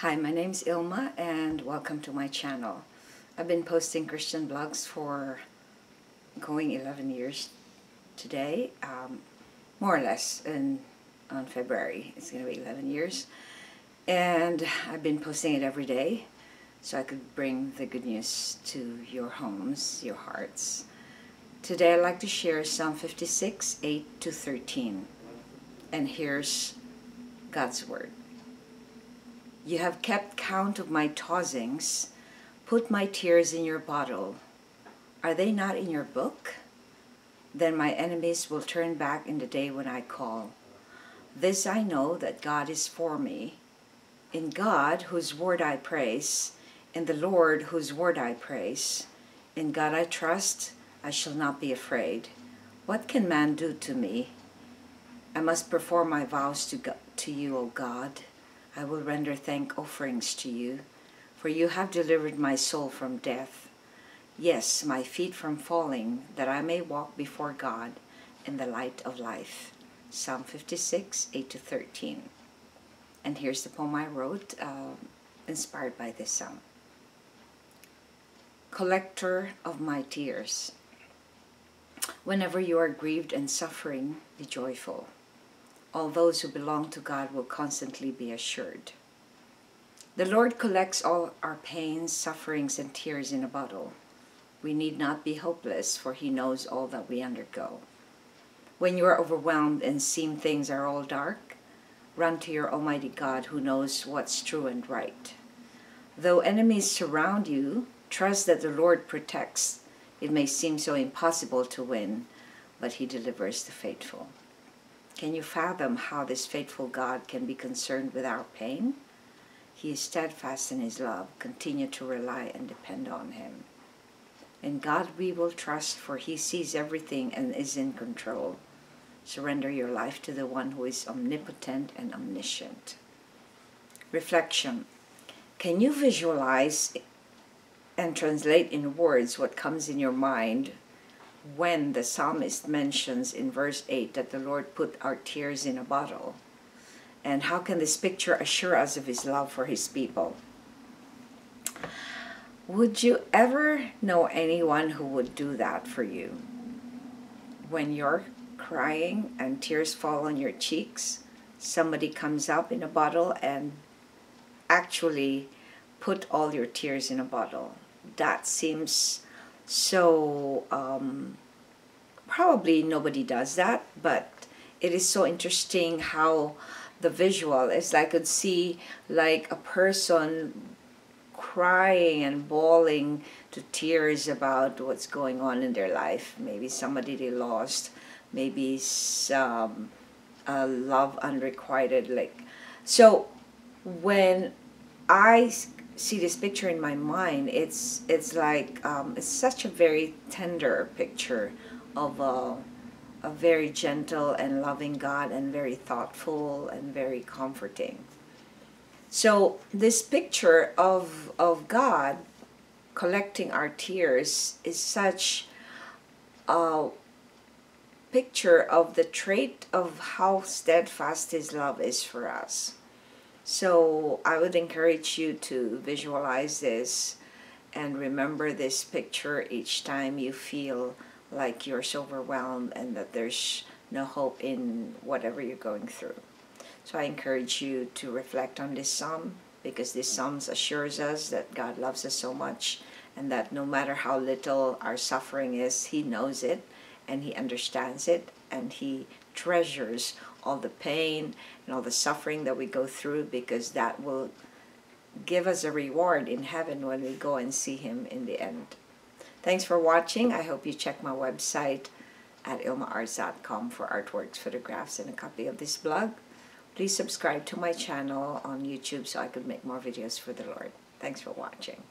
Hi, my name's Ilma and welcome to my channel. I've been posting Christian blogs for going 11 years today, um, more or less, in, on February. It's going to be 11 years. And I've been posting it every day so I could bring the good news to your homes, your hearts. Today I'd like to share Psalm 56, 8 to 13. And here's God's Word. You have kept count of my tossings, put my tears in your bottle. Are they not in your book? Then my enemies will turn back in the day when I call. This I know that God is for me. In God, whose word I praise, in the Lord, whose word I praise, in God I trust, I shall not be afraid. What can man do to me? I must perform my vows to, God, to you, O God. I will render thank offerings to you, for you have delivered my soul from death. Yes, my feet from falling, that I may walk before God in the light of life. Psalm 56, 8 to 13. And here's the poem I wrote, uh, inspired by this psalm. Collector of my tears. Whenever you are grieved and suffering, be joyful all those who belong to God will constantly be assured. The Lord collects all our pains, sufferings, and tears in a bottle. We need not be hopeless, for He knows all that we undergo. When you are overwhelmed and seem things are all dark, run to your Almighty God who knows what's true and right. Though enemies surround you, trust that the Lord protects. It may seem so impossible to win, but He delivers the faithful. Can you fathom how this faithful God can be concerned with our pain? He is steadfast in his love. Continue to rely and depend on him. In God we will trust, for he sees everything and is in control. Surrender your life to the one who is omnipotent and omniscient. Reflection. Can you visualize and translate in words what comes in your mind when the psalmist mentions in verse 8 that the Lord put our tears in a bottle. And how can this picture assure us of his love for his people? Would you ever know anyone who would do that for you? When you're crying and tears fall on your cheeks, somebody comes up in a bottle and actually put all your tears in a bottle. That seems so um, probably nobody does that, but it is so interesting how the visual is. I could see like a person crying and bawling to tears about what's going on in their life. Maybe somebody they lost, maybe some uh, love unrequited. Like so, when I see this picture in my mind, it's it's like um, it's such a very tender picture of a, a very gentle and loving God and very thoughtful and very comforting. So this picture of of God collecting our tears is such a picture of the trait of how steadfast his love is for us. So I would encourage you to visualize this and remember this picture each time you feel like you're so overwhelmed and that there's no hope in whatever you're going through. So I encourage you to reflect on this psalm because this psalm assures us that God loves us so much and that no matter how little our suffering is, He knows it and He understands it and He treasures all the pain and all the suffering that we go through because that will give us a reward in heaven when we go and see him in the end. Thanks for watching. I hope you check my website at ilmaarts.com for artworks, photographs, and a copy of this blog. Please subscribe to my channel on YouTube so I could make more videos for the Lord. Thanks for watching.